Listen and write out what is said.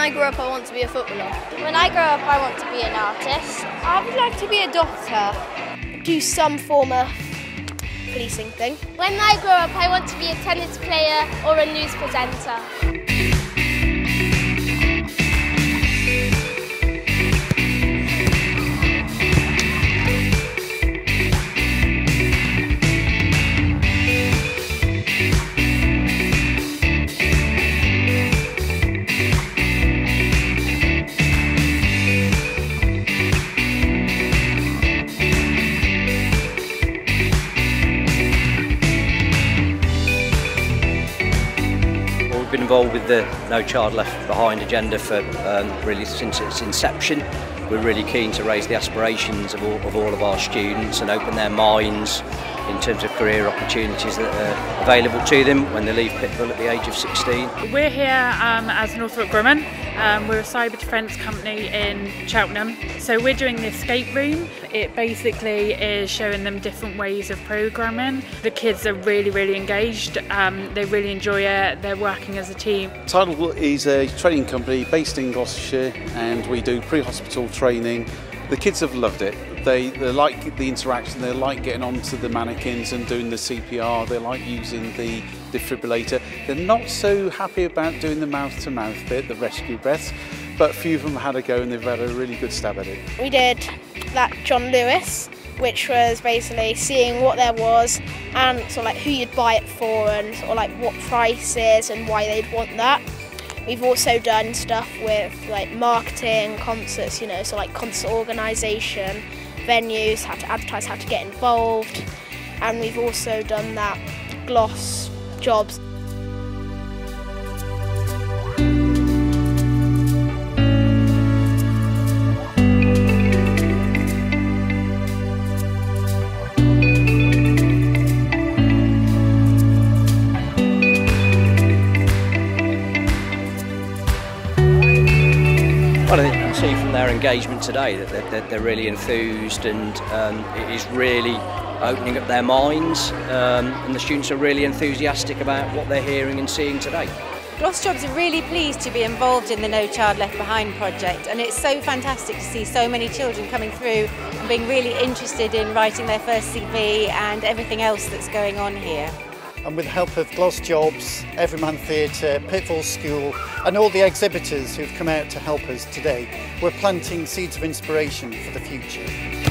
I grow up, I want to be a footballer. When I grow up, I want to be an artist. I would like to be a doctor. Do some form of policing thing. When I grow up, I want to be a tennis player or a news presenter. been involved with the No Child Left Behind agenda for um, really since its inception. We're really keen to raise the aspirations of all of, all of our students and open their minds in terms of career opportunities that are available to them when they leave Pittville at the age of 16. We're here um, as Northrop Grumman. Um, we're a cyber defence company in Cheltenham. So we're doing the escape room. It basically is showing them different ways of programming. The kids are really, really engaged. Um, they really enjoy it. They're working as a team. Tidal is a training company based in Gloucestershire and we do pre-hospital training. The kids have loved it. They, they like the interaction, they like getting onto the mannequins and doing the CPR, they like using the defibrillator. They're not so happy about doing the mouth-to-mouth bit, the rescue breaths, but a few of them had a go and they've had a really good stab at it. We did that John Lewis, which was basically seeing what there was and sort of like who you'd buy it for and sort of like what prices and why they'd want that. We've also done stuff with like marketing, concerts, you know, so like concert organisation, venues, how to advertise, how to get involved, and we've also done that gloss jobs. Well, I think you can see from their engagement today that they're, they're, they're really enthused and um, it is really opening up their minds um, and the students are really enthusiastic about what they're hearing and seeing today. Gloss Jobs are really pleased to be involved in the No Child Left Behind project and it's so fantastic to see so many children coming through and being really interested in writing their first CV and everything else that's going on here. And with the help of Gloss Jobs, Everyman Theatre, Pittville School and all the exhibitors who've come out to help us today, we're planting seeds of inspiration for the future.